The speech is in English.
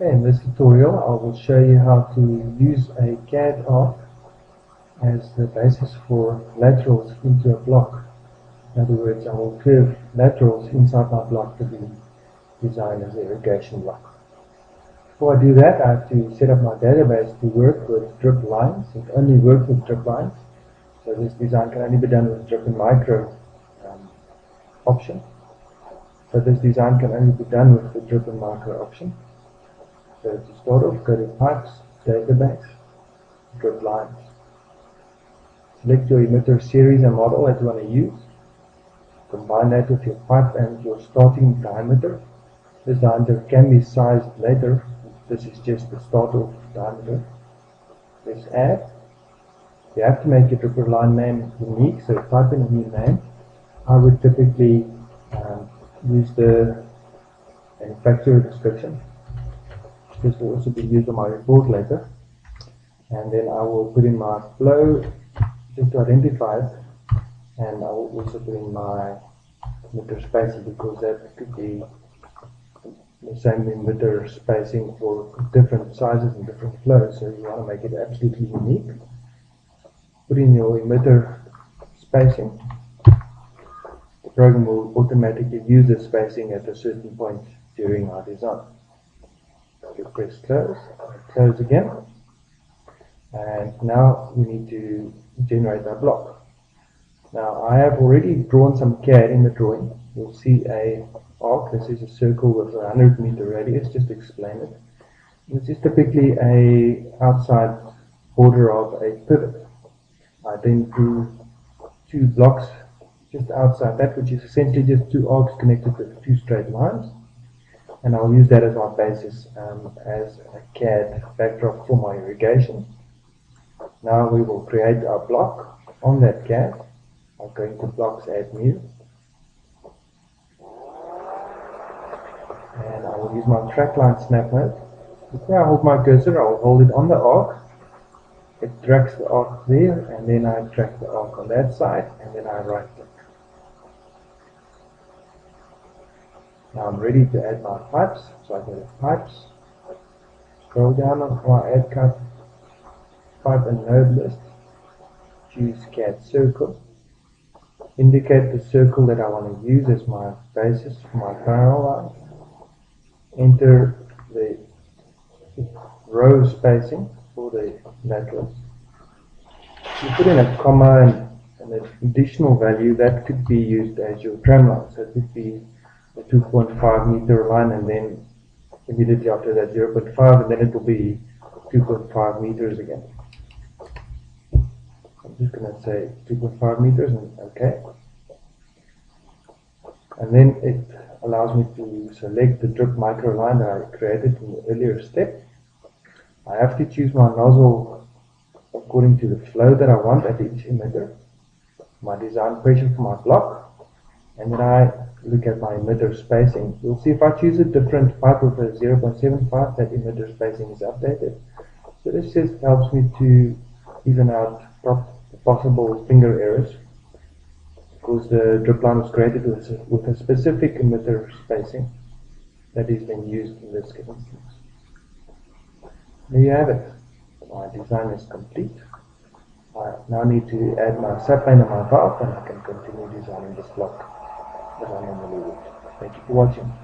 In this tutorial I will show you how to use a CAD arc as the basis for laterals into a block. In other words, I will curve laterals inside my block to be designed as an irrigation block. Before I do that, I have to set up my database to work with drip lines. It only works with drip lines. So this design can only be done with drip and micro um, option. So this design can only be done with the drip and micro option. So to start off, go to Pipes, Database, Drip Lines. Select your emitter series and model that you want to use. Combine that with your pipe and your starting diameter. This diameter can be sized later. This is just the start of diameter. Press Add. You have to make your dripper line name unique, so type in a new name. I would typically um, use the manufacturer description this will also be used on my report later. And then I will put in my flow just to identify it. And I will also put in my emitter spacing because that could be the same emitter spacing for different sizes and different flows. So you want to make it absolutely unique. Put in your emitter spacing. The program will automatically use the spacing at a certain point during our design you press close, close again, and now we need to generate our block. Now I have already drawn some CAD in the drawing. You'll see a arc. This is a circle with a 100 meter radius, just to explain it. This is typically a outside border of a pivot. I then drew two blocks just outside that, which is essentially just two arcs connected with two straight lines and I'll use that as my basis um, as a CAD backdrop for my irrigation. Now we will create our block on that CAD. I'll go into blocks, add new. And I will use my trackline snap mode. Before I hold my cursor, I will hold it on the arc. It drags the arc there, and then I drag the arc on that side, and then I right click. Now I'm ready to add my pipes, so I go to pipes, scroll down on my add cut, pipe and node list, choose CAD circle, indicate the circle that I want to use as my basis for my parallel line, enter the row spacing for the laterals. You put in a comma and, and an additional value that could be used as your tram line, so it could be a 2.5 meter line and then immediately after that 0.5 and then it will be 2.5 meters again. I'm just going to say 2.5 meters and okay. And then it allows me to select the drip micro line that I created in the earlier step. I have to choose my nozzle according to the flow that I want at each emitter, my design pressure for my block, and then I look at my emitter spacing, you'll see if I choose a different pipe with a 0.75, that emitter spacing is updated. So this just helps me to even out possible finger errors because the drip line was created with a, with a specific emitter spacing that is then used in this instance. There you have it. My design is complete. I now need to add my subplane and my valve and I can continue designing this block. Thank you for watching.